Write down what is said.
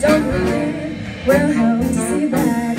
Don't worry, we'll help you see that.